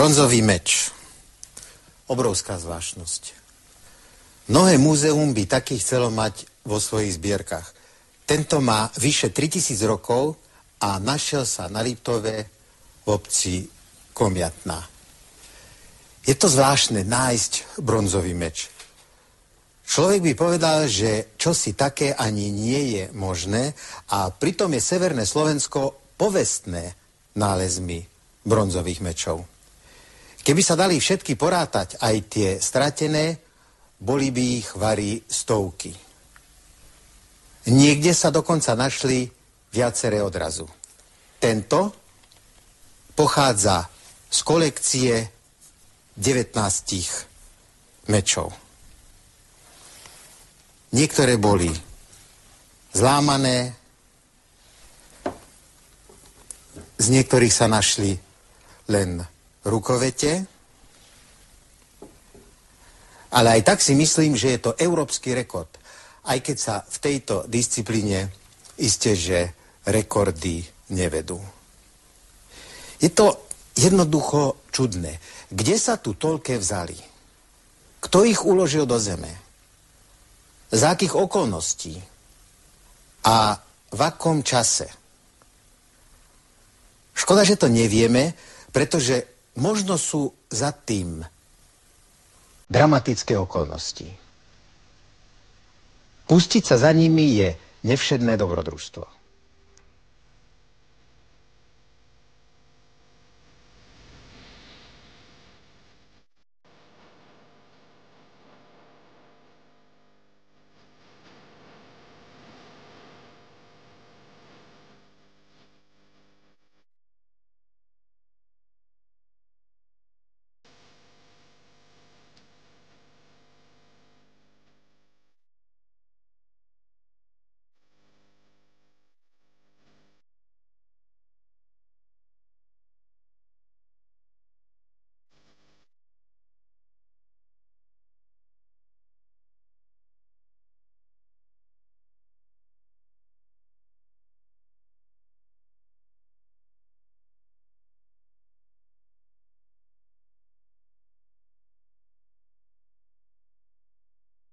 Bronzový meč. Obrovská zvláštnosť. Mnohé múzeum by taký chcelo mať vo svojich zbierkach. Tento má vyše 3000 rokov a našiel sa na Liptove v obci Komiatná. Je to zvláštne nájsť bronzový meč. Človek by povedal, že čosi také ani nie je možné a pritom je Severné Slovensko povestné nálezmi bronzových mečov. Keby sa dali všetky porátať, aj tie stratené, boli by ich varí stovky. Niekde sa dokonca našli viaceré odrazu. Tento pochádza z kolekcie 19 mečov. Niektoré boli zlámané, z niektorých sa našli len rukovete, ale aj tak si myslím, že je to európsky rekord. Aj keď sa v tejto disciplíne isté, že rekordy nevedú. Je to jednoducho čudné. Kde sa tu toľké vzali? Kto ich uložil do zeme? za akých okolností a v akom čase. Škoda, že to nevieme, pretože možno sú za tým dramatické okolnosti. Pustiť sa za nimi je nevšedné dobrodružstvo.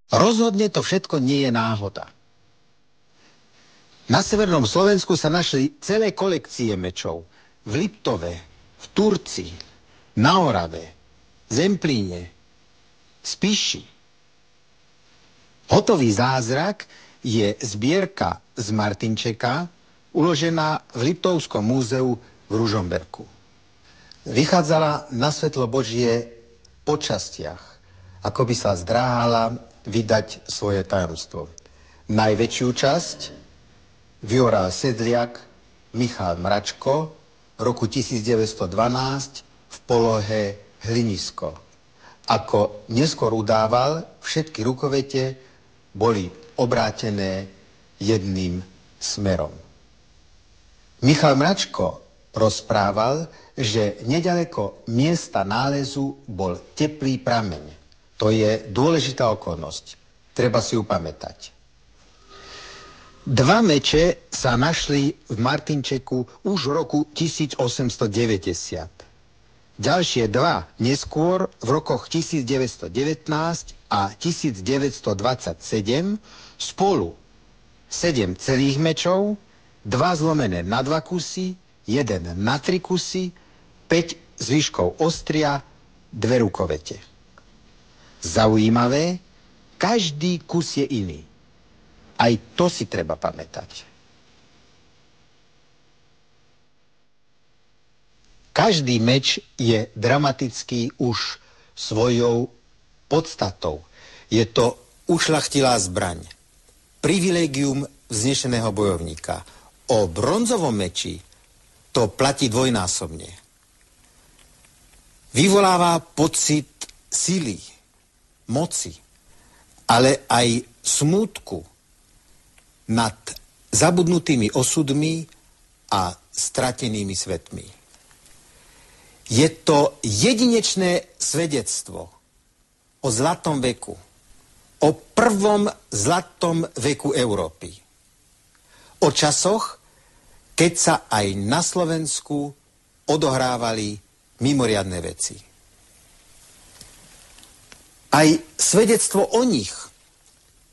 Rozhodne to všetko nie je náhoda. Na severnom Slovensku sa našli celé kolekcie mečov. V Liptove, v Turci, na Orave, Zemplíne, Spiši. Hotový zázrak je zbierka z Martinčeka, uložená v Liptovskom múzeu v Ružomberku. Vychádzala na svetlo Božie po častiach, ako by sa zdráhala vydať svoje tajomstvo. Najväčšiu časť vyoral Sedliak Michal Mračko roku 1912 v polohe Hlinisko. Ako neskôr udával, všetky rukovete boli obrátené jedným smerom. Michal Mračko rozprával, že nedaleko miesta nálezu bol teplý prameň. To je dôležitá okolnosť. Treba si ju pamätať. Dva meče sa našli v Martinčeku už v roku 1890. Ďalšie dva neskôr v rokoch 1919 a 1927 spolu sedem celých mečov, dva zlomené na dva kusy, jeden na tri kusy, 5 zvyškov ostria, dve rukovete. Zaujímavé, každý kus je iný. Aj to si treba pamätať. Každý meč je dramatický už svojou podstatou. Je to ušlachtilá zbraň. Privilegium vznešeného bojovníka. O bronzovom meči to platí dvojnásobne. Vyvoláva pocit síly, moci, ale aj smútku nad zabudnutými osudmi a stratenými svetmi. Je to jedinečné svedectvo o zlatom veku, o prvom zlatom veku Európy. O časoch, keď sa aj na Slovensku odohrávali mimoriadne veci. Aj svedectvo o nich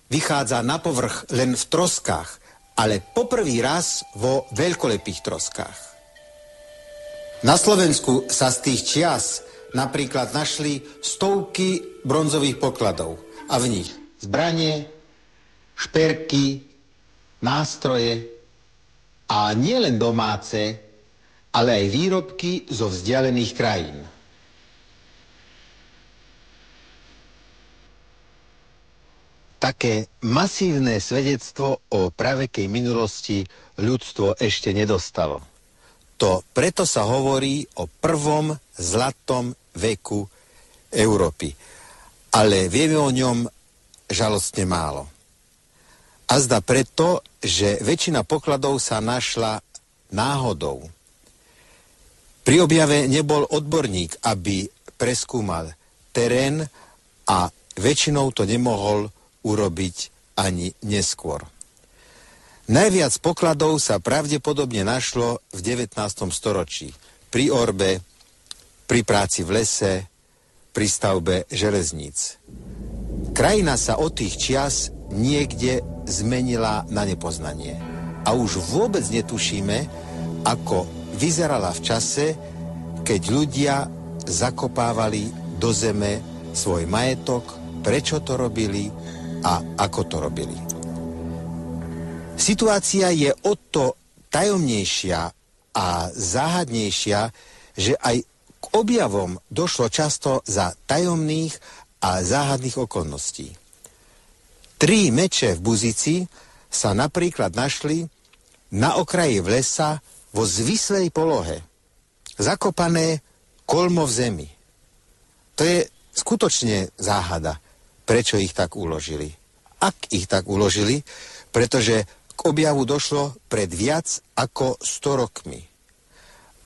vychádza na povrch len v troskách, ale poprvý raz vo veľkolepých troskách. Na Slovensku sa z tých čias napríklad našli stovky bronzových pokladov a v nich zbranie, šperky, nástroje a nielen domáce, ale aj výrobky zo vzdialených krajín. Také masívne svedectvo o pravekej minulosti ľudstvo ešte nedostalo. To preto sa hovorí o prvom zlatom veku Európy. Ale vieme o ňom žalostne málo. A zda preto, že väčšina pokladov sa našla náhodou. Pri objave nebol odborník, aby preskúmal terén a väčšinou to nemohol urobiť ani neskôr. Najviac pokladov sa pravdepodobne našlo v 19. storočí. Pri orbe, pri práci v lese, pri stavbe železníc. Krajina sa od tých čias niekde zmenila na nepoznanie. A už vôbec netušíme, ako vyzerala v čase, keď ľudia zakopávali do zeme svoj majetok, prečo to robili, a ako to robili. Situácia je o to tajomnejšia a záhadnejšia, že aj k objavom došlo často za tajomných a záhadných okolností. Tri meče v Buzici sa napríklad našli na okraji v lesa vo zvislej polohe, zakopané kolmo v zemi. To je skutočne záhada prečo ich tak uložili. Ak ich tak uložili, pretože k objavu došlo pred viac ako 100 rokmi.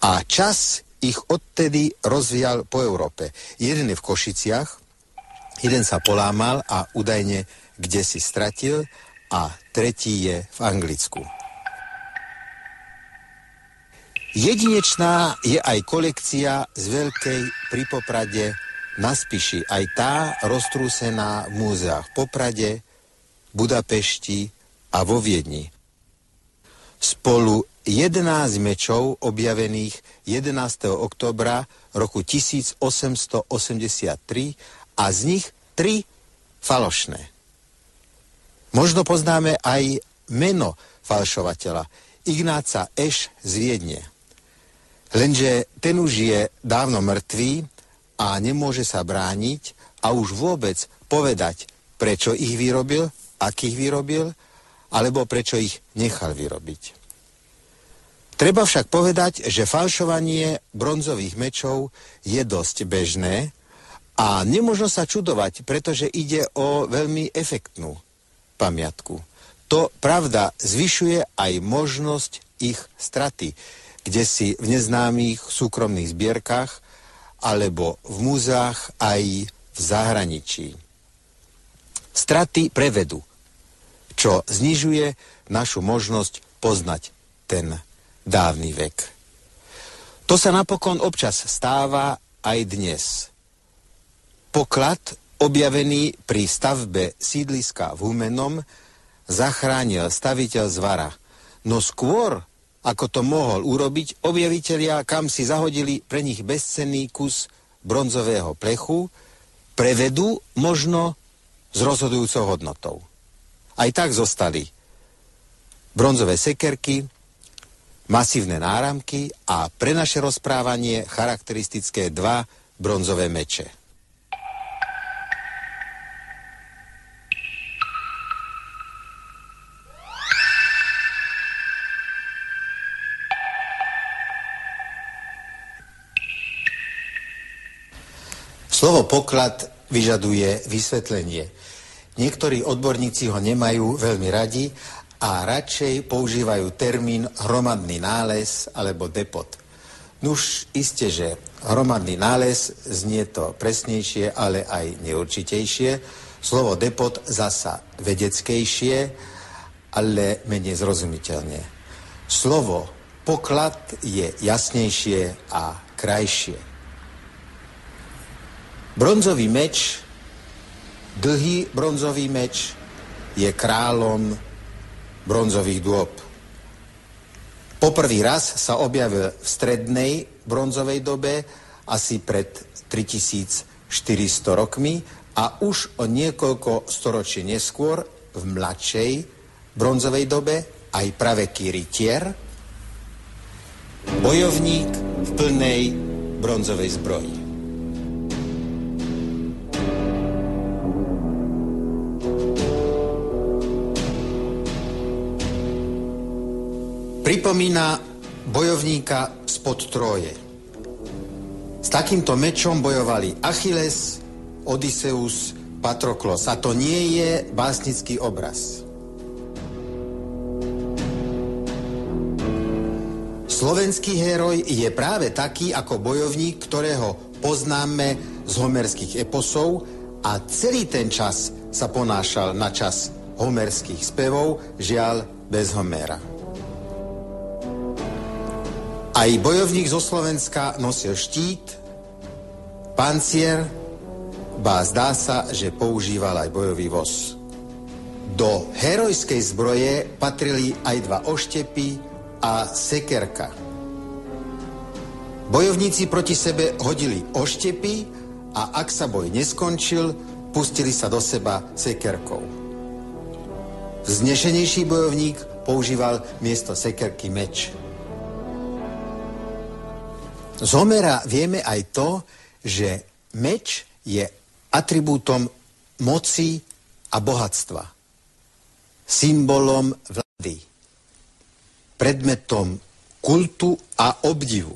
A čas ich odtedy rozvíjal po Európe. Jeden je v Košiciach, jeden sa polámal a údajne kde si stratil a tretí je v Anglicku. Jedinečná je aj kolekcia z Veľkej pri Poprade na Spiši, aj tá roztrúsená v múzeách Poprade, Budapešti a vo Viedni. Spolu 11 mečov objavených 11. oktobra roku 1883 a z nich 3 falošné. Možno poznáme aj meno falšovateľa Ignáca Eš z Viedne. Lenže ten už je dávno mŕtvý a nemôže sa brániť a už vôbec povedať, prečo ich vyrobil, akých vyrobil, alebo prečo ich nechal vyrobiť. Treba však povedať, že falšovanie bronzových mečov je dosť bežné a nemôžno sa čudovať, pretože ide o veľmi efektnú pamiatku. To, pravda, zvyšuje aj možnosť ich straty, kde si v neznámych súkromných zbierkach alebo v múzeách aj v zahraničí. Straty prevedu, čo znižuje našu možnosť poznať ten dávny vek. To sa napokon občas stáva aj dnes. Poklad, objavený pri stavbe sídliska v Humenom, zachránil staviteľ zvara, no skôr ako to mohol urobiť, objavitelia kam si zahodili pre nich bezcenný kus bronzového plechu, prevedú možno s rozhodujúcou hodnotou. Aj tak zostali bronzové sekerky, masívne náramky a pre naše rozprávanie charakteristické dva bronzové meče. Slovo poklad vyžaduje vysvetlenie. Niektorí odborníci ho nemajú veľmi radi a radšej používajú termín hromadný nález alebo depot. Nuž iste, že hromadný nález znie to presnejšie, ale aj neurčitejšie. Slovo depot zasa vedeckejšie, ale menej zrozumiteľne. Slovo poklad je jasnejšie a krajšie. Bronzový meč, dlhý bronzový meč, je kráľom bronzových dôb. Poprvý raz sa objavil v strednej bronzovej dobe, asi pred 3400 rokmi a už o niekoľko storočí neskôr v mladšej bronzovej dobe aj praveký rytier, bojovník v plnej bronzovej zbroji. Pripomína bojovníka spod Troje. S takýmto mečom bojovali Achilles, Odysseus, Patroklos. A to nie je básnický obraz. Slovenský heroj je práve taký ako bojovník, ktorého poznáme z homerských eposov a celý ten čas sa ponášal na čas homerských spevov, žiaľ bez Homera. Aj bojovník zo Slovenska nosil štít, pancier, ba zdá sa, že používal aj bojový voz. Do herojskej zbroje patrili aj dva oštepy a sekerka. Bojovníci proti sebe hodili oštepy a ak sa boj neskončil, pustili sa do seba sekerkou. Vznešenejší bojovník používal miesto sekerky meč. Z Homera vieme aj to, že meč je atribútom moci a bohatstva. Symbolom vlády. Predmetom kultu a obdivu.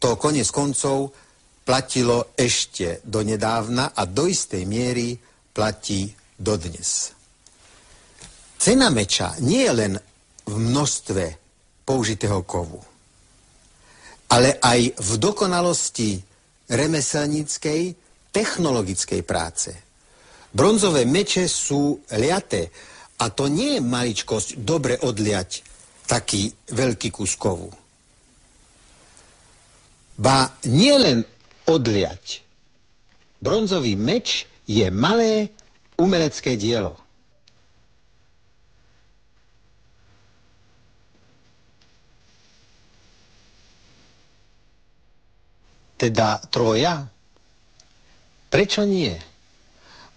To konec koncov platilo ešte donedávna a do istej miery platí dodnes. Cena meča nie je len v množstve použitého kovu ale aj v dokonalosti remeselníckej, technologickej práce. Bronzové meče sú liaté a to nie je maličkosť dobre odliať taký veľký kus kovu. Ba nielen odliať. Bronzový meč je malé umelecké dielo. Teda Troja? Prečo nie?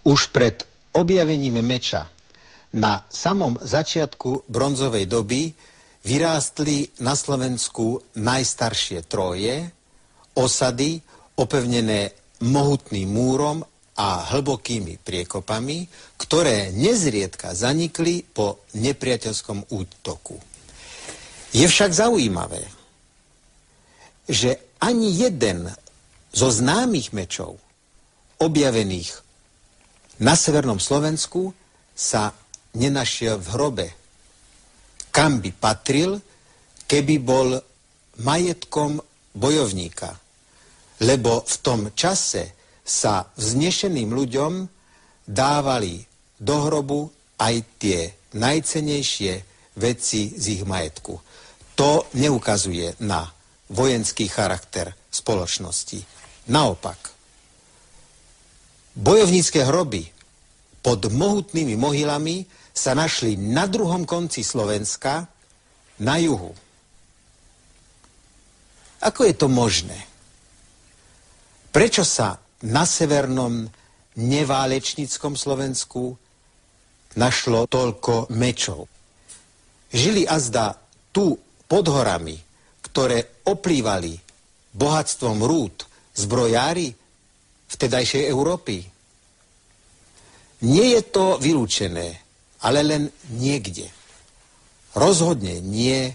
Už pred objavením meča na samom začiatku bronzovej doby vyrástli na Slovensku najstaršie troje, osady opevnené mohutným múrom a hlbokými priekopami, ktoré nezriedka zanikli po nepriateľskom útoku. Je však zaujímavé, že ani jeden zo známych mečov objavených na Severnom Slovensku sa nenašiel v hrobe. Kam by patril, keby bol majetkom bojovníka. Lebo v tom čase sa vznešeným ľuďom dávali do hrobu aj tie najcenejšie veci z ich majetku. To neukazuje na vojenský charakter spoločnosti. Naopak, bojovnícke hroby pod mohutnými mohylami sa našli na druhom konci Slovenska, na juhu. Ako je to možné? Prečo sa na severnom neválečnickom Slovensku našlo toľko mečov? Žili azda tu pod horami ktoré oplývali bohatstvom rúd zbrojári vtedajšej Európy. Nie je to vylúčené, ale len niekde. Rozhodne nie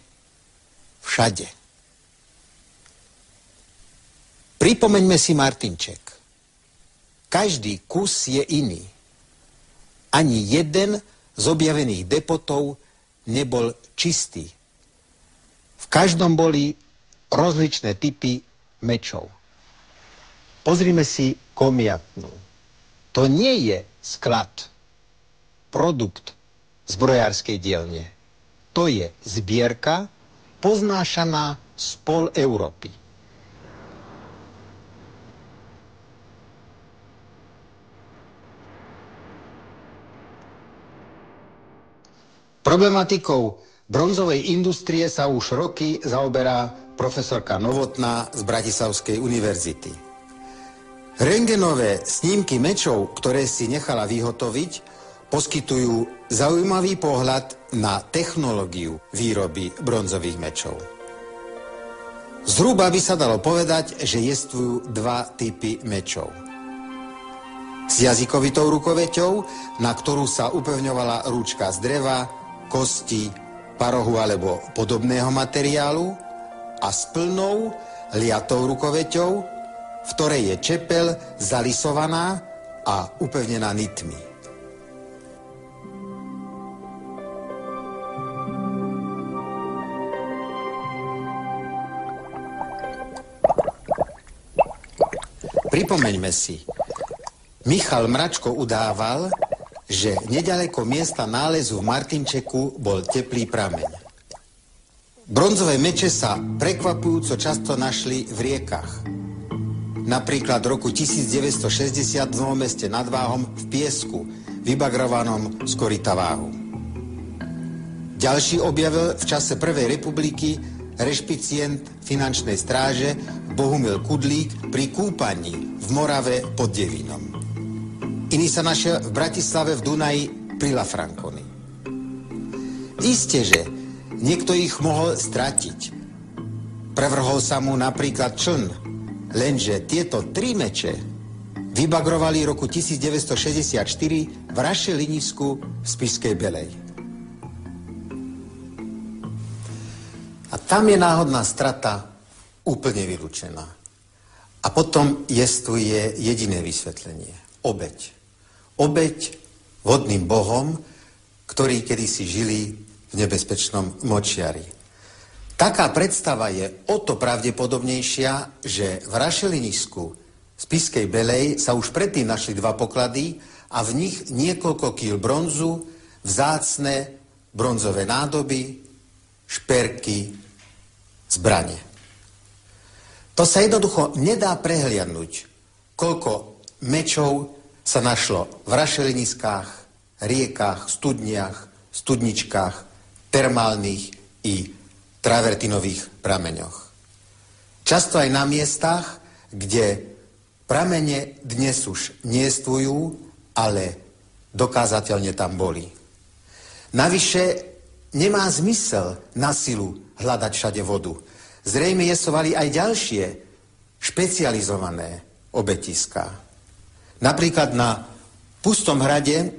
všade. Pripomeňme si Martinček. Každý kus je iný. Ani jeden z objavených depotov nebol čistý. V každom boli rozličné typy mečov. Pozrime si komiatnu. To nie je sklad, produkt zbrojárskej dielne. To je zbierka poznášaná z pol Európy. Problematikou bronzovej industrie sa už roky zaoberá profesorka Novotná z Bratislavskej univerzity. Rengenové snímky mečov, ktoré si nechala vyhotoviť, poskytujú zaujímavý pohľad na technológiu výroby bronzových mečov. Zhruba by sa dalo povedať, že jestvujú dva typy mečov. S jazykovitou rukoveťou, na ktorú sa upevňovala rúčka z dreva, kosti, parohu alebo podobného materiálu a s plnou liatou rukoveťou, v ktorej je čepel zalisovaná a upevnená nitmi. Pripomeňme si, Michal Mračko udával, že nedaleko miesta nálezu v Martinčeku bol teplý prameň. Bronzové meče sa prekvapujúco často našli v riekach. Napríklad v roku 1960 v Novom meste nad Váhom v piesku, vybagrovanom z korita Váhu. Ďalší objavil v čase Prvej republiky rešpicient finančnej stráže Bohumil Kudlík pri kúpaní v Morave pod Devínom. Iný sa našiel v Bratislave v Dunaji pri Lafranconi. Isté, že niekto ich mohol stratiť. Prevrhol sa mu napríklad čln, lenže tieto tri meče vybagrovali roku 1964 v Rašelinisku v Spiskej Belej. A tam je náhodná strata úplne vylúčená. A potom jestvuje jediné vysvetlenie. Obeď obeď vodným bohom, ktorí kedysi žili v nebezpečnom močiari. Taká predstava je o to pravdepodobnejšia, že v Rašelinisku z Piskej Belej sa už predtým našli dva poklady a v nich niekoľko kýl bronzu, vzácne bronzové nádoby, šperky, zbranie. To sa jednoducho nedá prehliadnúť, koľko mečov sa našlo v rašeliniskách, riekách, studniach, studničkách, termálnych i travertinových prameňoch. Často aj na miestach, kde pramene dnes už niestvujú, ale dokázateľne tam boli. Navyše nemá zmysel na silu hľadať všade vodu. Zrejme jesovali aj ďalšie špecializované obetiská. Napríklad na Pustom hrade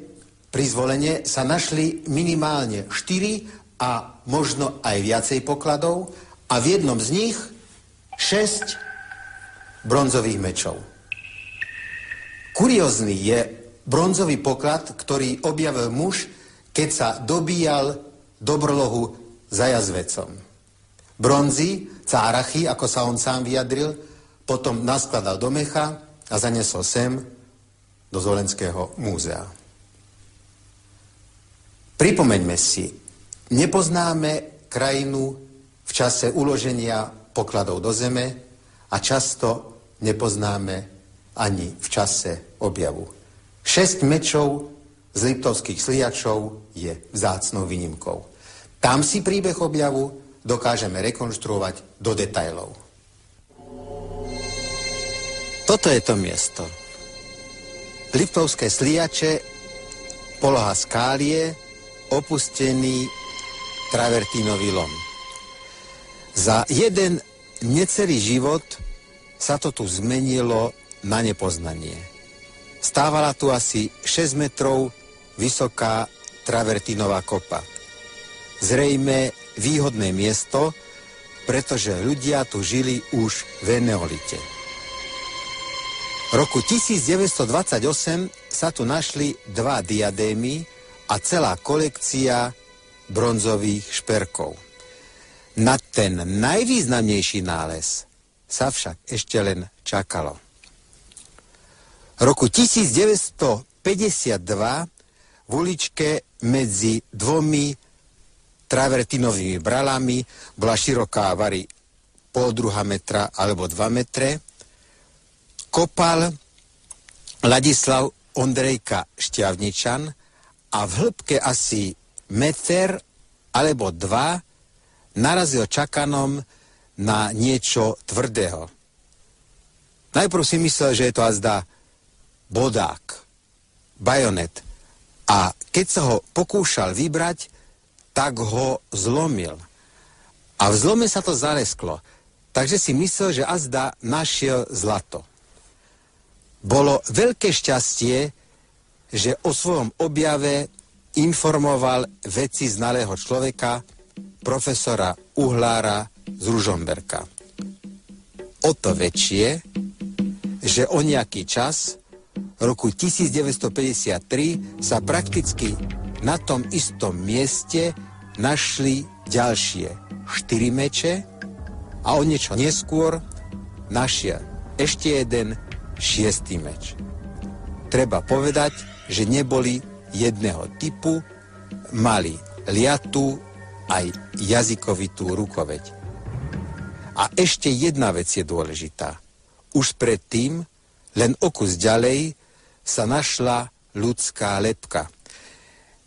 pri zvolenie sa našli minimálne 4 a možno aj viacej pokladov a v jednom z nich 6 bronzových mečov. Kuriózny je bronzový poklad, ktorý objavil muž, keď sa dobíjal do brlohu za jazvecom. Bronzy, cárachy, ako sa on sám vyjadril, potom naskladal do mecha a zanesol sem do Zolenského múzea. Pripomeňme si, nepoznáme krajinu v čase uloženia pokladov do zeme a často nepoznáme ani v čase objavu. Šesť mečov z liptovských sliačov je vzácnou výnimkou. Tam si príbeh objavu dokážeme rekonštruovať do detajlov. Toto je to miesto. Liptovské sliače, poloha skálie, opustený travertínový lom. Za jeden necelý život sa to tu zmenilo na nepoznanie. Stávala tu asi 6 metrov vysoká travertínová kopa. Zrejme výhodné miesto, pretože ľudia tu žili už v neolite roku 1928 sa tu našli dva diadémy a celá kolekcia bronzových šperkov. Na ten najvýznamnejší nález sa však ešte len čakalo. Roku 1952 v uličke medzi dvomi travertinovými bralami bola široká vary pol druha metra alebo dva metre kopal Ladislav Ondrejka Šťavničan a v hĺbke asi meter alebo dva narazil čakanom na niečo tvrdého. Najprv si myslel, že je to azda bodák, bajonet. A keď sa ho pokúšal vybrať, tak ho zlomil. A v zlome sa to zalesklo. Takže si myslel, že azda našiel zlato. Bolo veľké šťastie, že o svojom objave informoval veci znalého človeka, profesora Uhlára z Ružomberka. O to väčšie, že o nejaký čas, roku 1953, sa prakticky na tom istom mieste našli ďalšie štyri meče a o niečo neskôr našiel ešte jeden šiestý meč. Treba povedať, že neboli jedného typu, mali liatú aj jazykovitú rukoveď. A ešte jedna vec je dôležitá. Už predtým, len okus ďalej, sa našla ľudská lepka.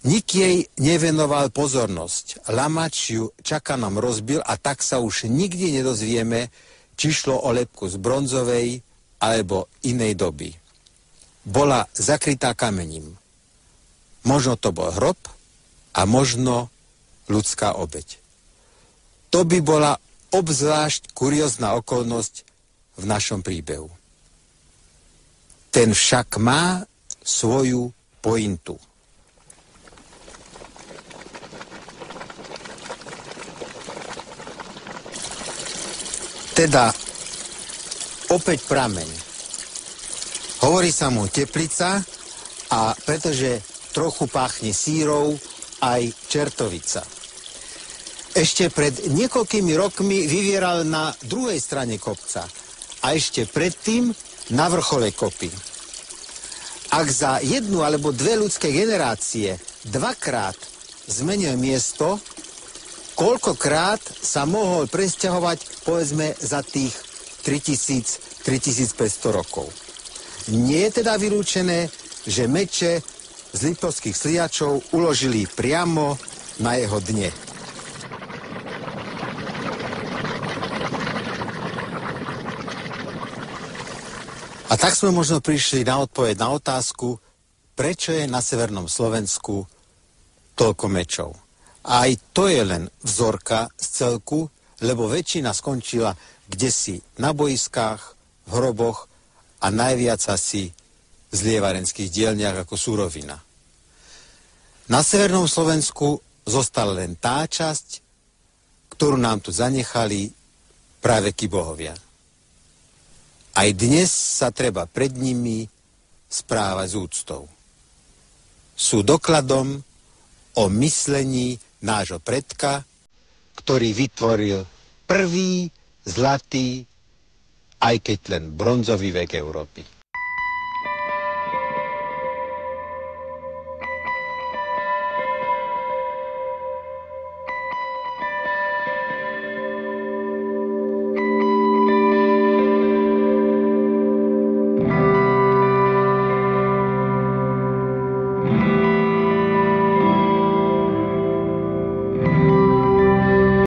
Nik jej nevenoval pozornosť. Lamač ju čakanom rozbil a tak sa už nikdy nedozvieme, či šlo o lepku z bronzovej alebo inej doby. Bola zakrytá kamením. Možno to bol hrob a možno ľudská obeď. To by bola obzvlášť kuriózna okolnosť v našom príbehu. Ten však má svoju pointu. Teda opäť prameň. Hovorí sa mu teplica a pretože trochu páchne sírov, aj čertovica. Ešte pred niekoľkými rokmi vyvieral na druhej strane kopca a ešte predtým na vrchole kopy. Ak za jednu alebo dve ľudské generácie dvakrát zmenil miesto, koľkokrát sa mohol presťahovať povedzme za tých 3000-3500 rokov. Nie je teda vylúčené, že meče z lipovských sliačov uložili priamo na jeho dne. A tak sme možno prišli na odpoveď na otázku, prečo je na severnom Slovensku toľko mečov. A aj to je len vzorka z celku, lebo väčšina skončila kde si na boiskách, v hroboch a najviac asi v zlievarenských dielniach ako surovina. Na severnom Slovensku zostala len tá časť, ktorú nám tu zanechali práve bohovia. Aj dnes sa treba pred nimi správať s úctou. Sú dokladom o myslení nášho predka, ktorý vytvoril prvý zlatý, aj keď len bronzový vek Európy.